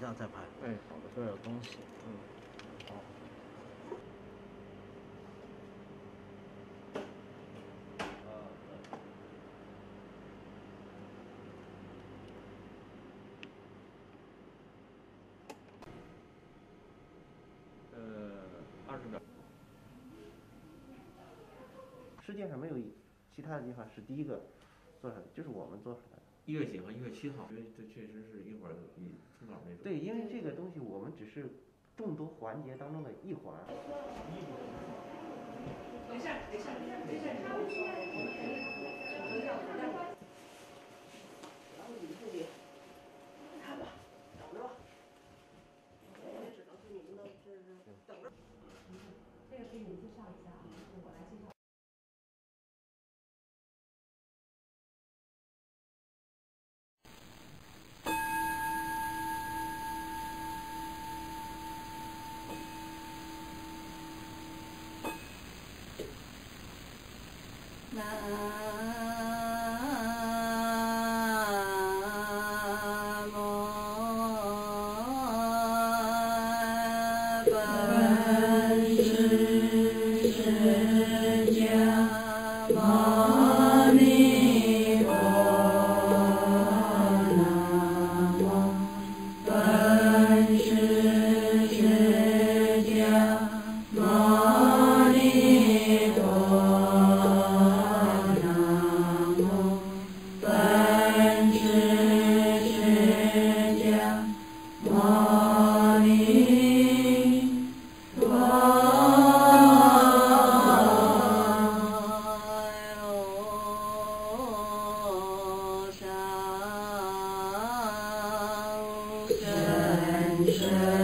下再拍。哎，好的。这有东西。嗯。好。呃，二十秒。世界上没有其他的地方是第一个做出来的，就是我们做出来的。一月几号？一月七号。因为这确实是一会儿你春稿那种。对，因为这个东西我们只是众多环节当中的一环。等一下，等一下，等一下，等一下，他们我们肯定不要不要。然后你们自己看吧，等着吧。我也只能是你们的，就是等着。这个给你们介绍一下啊，我来南无本师释迦牟深深